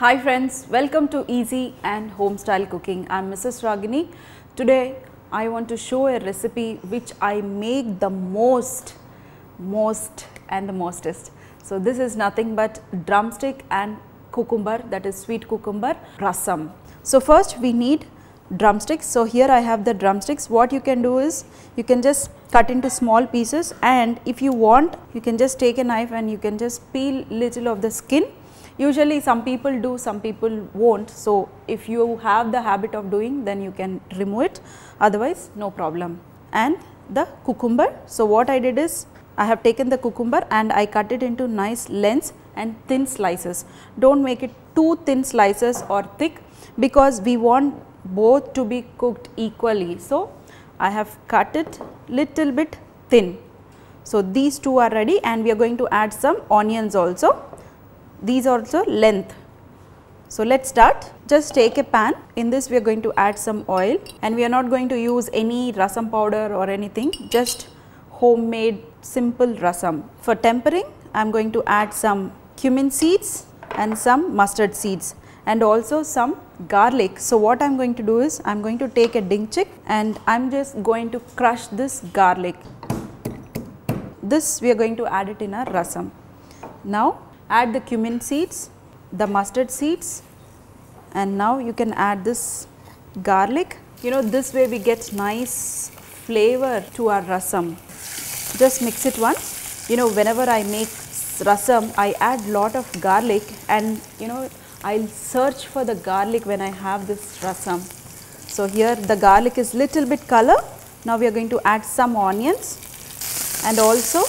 Hi friends, welcome to Easy and Home Style Cooking. I am Mrs. Ragini. Today I want to show a recipe which I make the most, most and the mostest. So this is nothing but drumstick and cucumber that is sweet cucumber rasam. So first we need drumsticks. So here I have the drumsticks. What you can do is you can just cut into small pieces and if you want you can just take a knife and you can just peel little of the skin Usually some people do, some people won't. So, if you have the habit of doing then you can remove it otherwise no problem. And the cucumber. So, what I did is I have taken the cucumber and I cut it into nice lengths and thin slices. Do not make it too thin slices or thick because we want both to be cooked equally. So, I have cut it little bit thin. So, these two are ready and we are going to add some onions also these also length. So, let us start just take a pan in this we are going to add some oil and we are not going to use any rasam powder or anything just homemade simple rasam. For tempering I am going to add some cumin seeds and some mustard seeds and also some garlic. So, what I am going to do is I am going to take a dingchik and I am just going to crush this garlic. This we are going to add it in our rasam. Now, add the cumin seeds, the mustard seeds and now you can add this garlic. You know this way we get nice flavor to our rasam. Just mix it once. You know whenever I make rasam I add lot of garlic and you know I will search for the garlic when I have this rasam. So here the garlic is little bit color. Now we are going to add some onions and also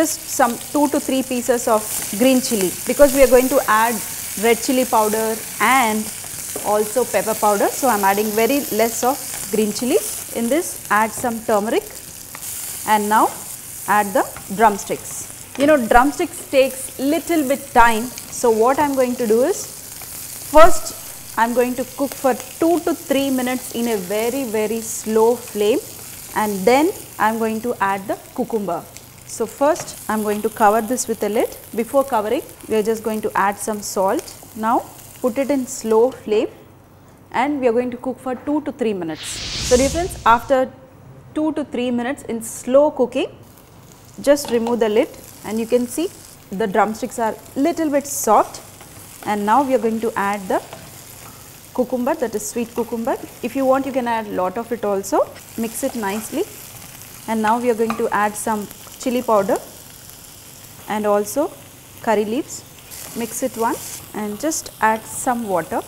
just some 2 to 3 pieces of green chili because we are going to add red chili powder and also pepper powder. So, I am adding very less of green chili. In this add some turmeric and now add the drumsticks. You know drumsticks takes little bit time. So, what I am going to do is first I am going to cook for 2 to 3 minutes in a very very slow flame and then I am going to add the cucumber. So, first I am going to cover this with a lid. Before covering we are just going to add some salt. Now, put it in slow flame and we are going to cook for 2 to 3 minutes. So, dear friends after 2 to 3 minutes in slow cooking just remove the lid and you can see the drumsticks are little bit soft and now we are going to add the cucumber that is sweet cucumber. If you want you can add lot of it also mix it nicely and now we are going to add some chili powder and also curry leaves. Mix it once and just add some water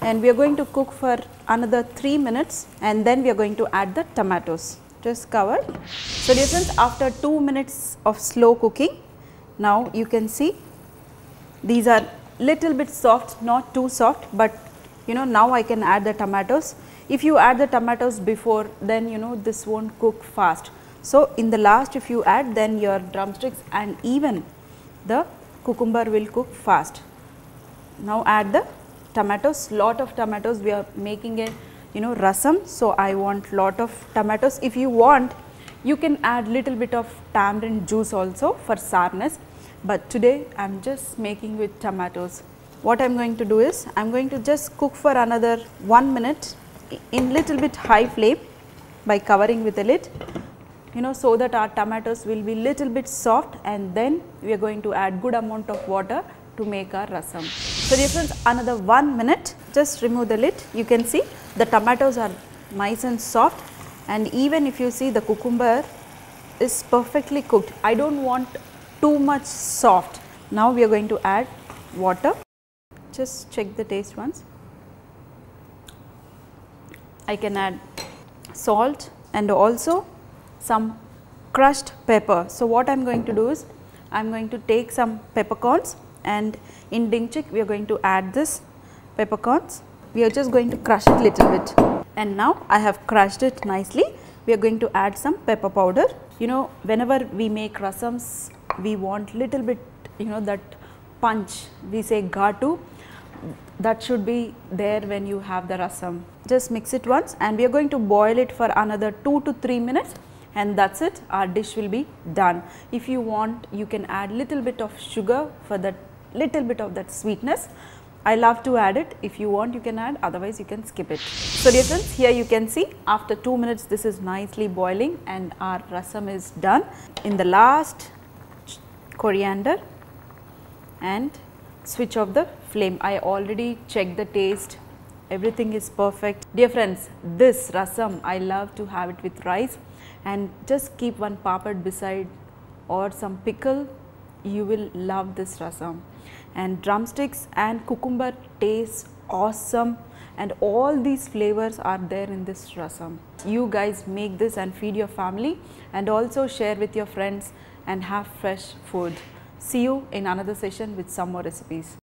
and we are going to cook for another 3 minutes and then we are going to add the tomatoes. Just cover. So, dear friends after 2 minutes of slow cooking now you can see these are little bit soft not too soft but you know now I can add the tomatoes. If you add the tomatoes before then you know this not cook fast. So, in the last if you add then your drumsticks and even the cucumber will cook fast. Now, add the tomatoes, lot of tomatoes we are making a you know rasam. So, I want lot of tomatoes. If you want you can add little bit of tamarind juice also for sourness, but today I am just making with tomatoes. What I am going to do is I am going to just cook for another 1 minute in little bit high flame by covering with a lid you know so that our tomatoes will be little bit soft and then we are going to add good amount of water to make our rasam. So, dear friends another 1 minute just remove the lid you can see the tomatoes are nice and soft and even if you see the cucumber is perfectly cooked. I do not want too much soft. Now, we are going to add water just check the taste once. I can add salt and also some crushed pepper. So, what I am going to do is I am going to take some peppercorns and in dingchik we are going to add this peppercorns. We are just going to crush it little bit and now I have crushed it nicely. We are going to add some pepper powder. You know whenever we make rasams we want little bit you know that punch we say gatu that should be there when you have the rasam. Just mix it once and we are going to boil it for another 2 to 3 minutes and that is it our dish will be done. If you want you can add little bit of sugar for that little bit of that sweetness I love to add it. If you want, you can add, otherwise, you can skip it. So, dear friends, here you can see after 2 minutes, this is nicely boiling and our rasam is done. In the last, coriander and switch off the flame. I already checked the taste, everything is perfect. Dear friends, this rasam, I love to have it with rice and just keep one papad beside or some pickle, you will love this rasam and drumsticks and cucumber taste awesome and all these flavors are there in this rasam. You guys make this and feed your family and also share with your friends and have fresh food. See you in another session with some more recipes.